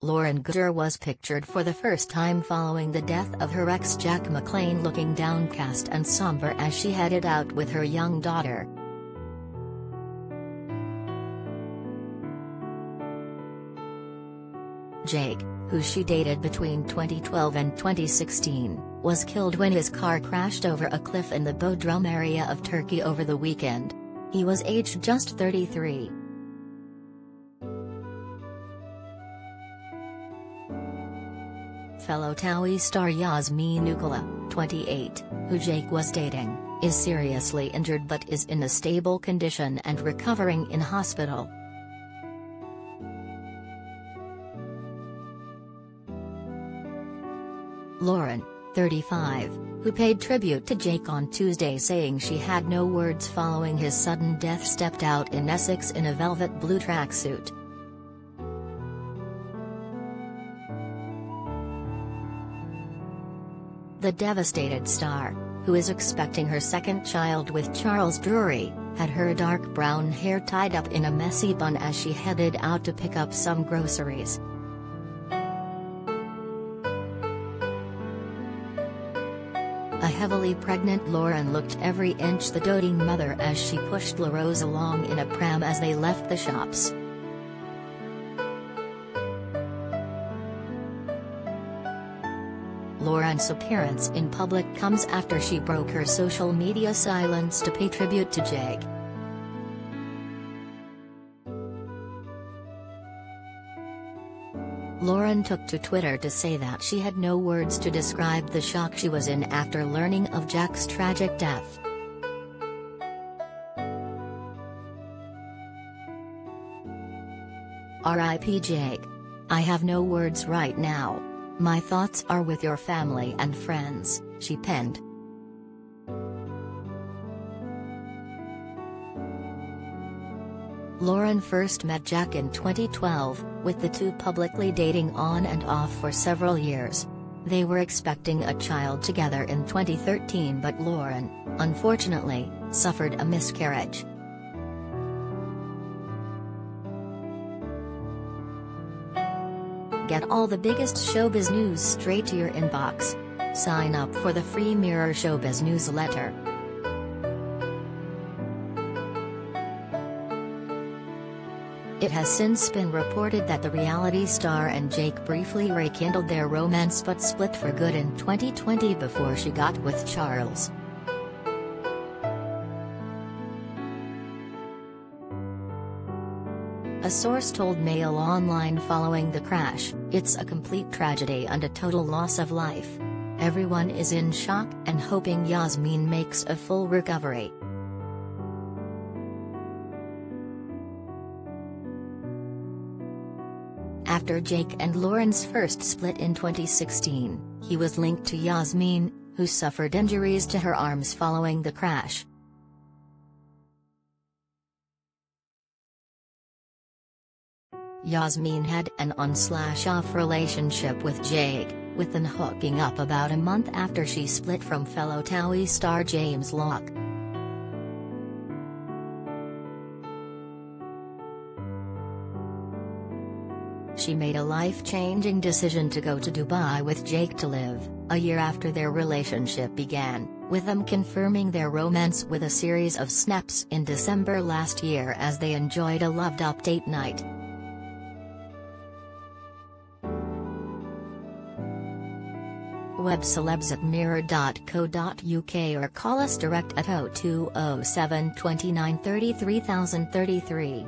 Lauren Goodger was pictured for the first time following the death of her ex Jake McLean looking downcast and somber as she headed out with her young daughter. Jake, who she dated between 2012 and 2016, was killed when his car crashed over a cliff in the Bodrum area of Turkey over the weekend. He was aged just 33. Fellow TOWIE star Yazmin Oukhellou, 28, who Jake was dating, is seriously injured but is in a stable condition and recovering in hospital. Lauren, 35, who paid tribute to Jake on Tuesday saying she had no words following his sudden death stepped out in Essex in a velvet blue tracksuit. The devastated star, who is expecting her second child with Charles Drury, had her dark brown hair tied up in a messy bun as she headed out to pick up some groceries. A heavily pregnant Lauren looked every inch the doting mother as she pushed LaRose along in a pram as they left the shops. Lauren's appearance in public comes after she broke her social media silence to pay tribute to Jake. Lauren took to Twitter to say that she had no words to describe the shock she was in after learning of Jack's tragic death. R.I.P. Jake. I have no words right now. My thoughts are with your family and friends, she penned. Lauren first met Jack in 2012, with the two publicly dating on and off for several years. They were expecting a child together in 2013 but Lauren, unfortunately, suffered a miscarriage. Get all the biggest showbiz news straight to your inbox. Sign up for the free Mirror Showbiz newsletter. It has since been reported that the reality star and Jake briefly rekindled their romance but split for good in 2020 before she got with Charles. A source told Mail Online following the crash, it's a complete tragedy and a total loss of life. Everyone is in shock and hoping Yazmin makes a full recovery. After Jake and Lauren's first split in 2016, he was linked to Yazmin, who suffered injuries to her arms following the crash. Yazmin had an on-slash-off relationship with Jake, with them hooking up about a month after she split from fellow TOWIE star James Lock. She made a life-changing decision to go to Dubai with Jake to live, a year after their relationship began, with them confirming their romance with a series of snaps in December last year as they enjoyed a loved-up date night. Web celebs at mirror.co.uk or call us direct at 0207 29 33033.